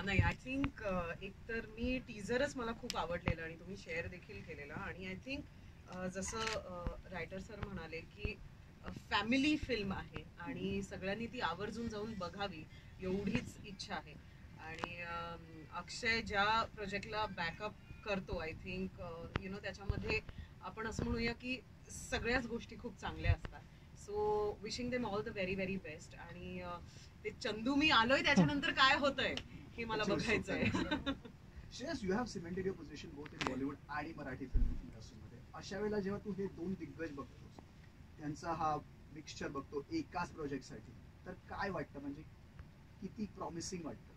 नाही I think एक तर मी टीजरच मला खूप आवडलेलं आणि तुम्ही शेअर देखील केलेला. आणि आय थिंक जसं रायटर सर म्हणाले की फॅमिली फिल्म आहे आणि सगळ्यांनी ती आवर्जून जाऊन बघावी एवढीच इच्छा आहे. आणि अक्षय ज्या प्रोजेक्टला बॅकअप करतो आय थिंक यु नो त्याच्यामध्ये आपण असं म्हणूया की सगळ्याच गोष्टी खूप चांगल्या असतात. So wishing them all the very very best आणि ते चंदू मी आलोय त्याच्यानंतर काय होतंय? हे मला बघायचं आहे Shreyas you have cemented your position both in Bollywood आणि मराठी फिल्म इंडस्ट्रीमध्ये अशा वेळेला जेव्हा तू हे दोन दिग्गज बघतोस त्यांचा हा मिक्सचर बघतो एकाच प्रोजेक्टसाठी तर काय वाटतं? म्हणजे किती प्रॉमिसिंग वाटतं?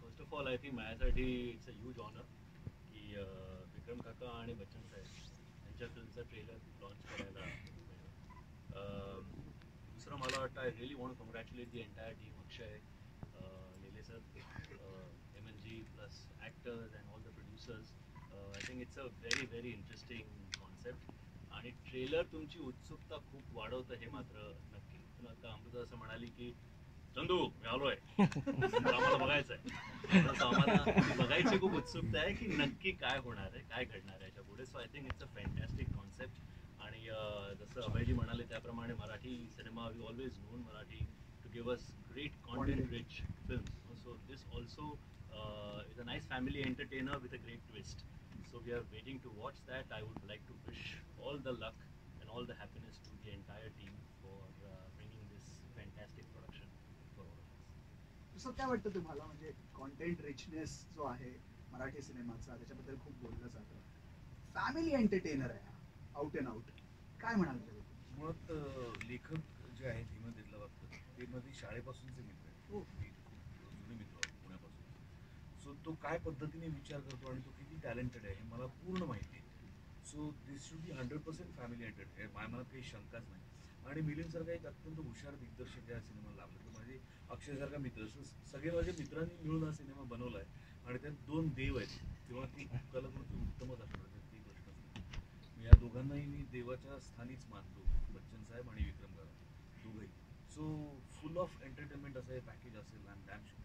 First of all I think माझ्यासाठी इट्स अ ह्यूज ऑनर की विक्रम काका आणि बच्चन साहेब यांच्या फिल्मचा ट्रेलर लॉन्च करायला दुसरं मला वाटतं I really want congratulate the entire team Akshay sir M N G plus actors and all the producers I think it's a very very interesting concept आणि trailer तुमची उत्सुकता खूप वाढवतं हे मात्र नक्की. पण आता अमृता असं म्हणाली की चंदू मी आलोय. आम्हाला बघायचं आहे आम्हाला बघायची खूप उत्सुकता आहे की नक्की काय होणार आहे काय घडणार आहे याच्यापुढे so I think it's a fantastic concept आणि अं, जसं अभयजी म्हणाले त्याप्रमाणे Marathi cinema we always known Marathi. Give us great content rich film so this also is a nice family entertainer with a great twist So we are waiting to watch that. I would like to wish all the luck and all the happiness to the entire team for uh, bringing this fantastic production forward. तसं काय वाटतं तुम्हाला म्हणजे content richness जो आहे मराठी सिनेमाचा त्याच्याबद्दल खूप बोललं जातं फॅमिली एंटरटेनर आहे आउट अँड आउट काय म्हणाल? मुळात लेखक जे आहेत हिमंत ते मध्ये शाळेपासूनचे मित्र आहेत. हो. खूप जुने मित्र आहोत पुण्यापासून. सो तो काय पद्धतीने विचार करतो आणि तो किती टॅलेंटेड आहे हे मला पूर्ण माहिती आहे. So this should be hundred percent family entertain माझ्या मनात काही शंकाच नाही. आणि मिलिंद सारखा एक अत्यंत हुशार दिग्दर्शक या सिनेमाला लागला तर माझे अक्षयसारखा मित्र सगळे माझ्या मित्रांनी मिळून हा सिनेमा बनवला आहे आणि त्यात दोन देव आहेत. तेव्हा ती कलाकृती उत्तमच असणार त्यात ती मी या दोघांनाही मी देवाच्या स्थानीच मानतो. बच्चन साहेब आणि विक्रम गारा दोघंही. सो फुल ऑफ़ एंटरटेनमेंट असं हे पॅकेज असेल आणि डॅम शुअर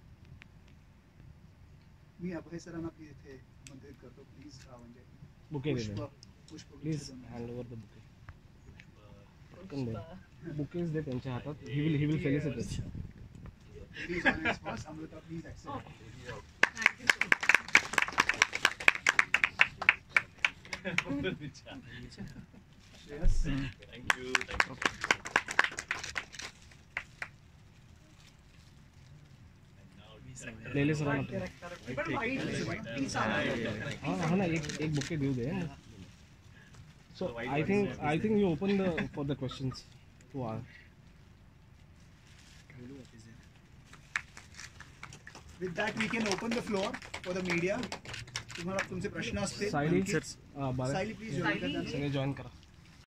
मी अभय सरांना प्लीज़ इथे आमंत्रित करतो प्लीज़ म्हणजे बुके दे पुष्प पुष्प please hand over the. Bouquet पण दे बुकेज दे त्यांच्या हातात he will he will felicitate please Amrita please accept thank you so Shreyas thank you, thank you. And now- Lele सांगा. हा हा ना एक एक बुके देऊ दे। So I think I think you open the for the questions to are with that we can open the floor for the media तुम्हाला तुमचे प्रश्न असतील. सायली सायली प्लीज जॉईन करा।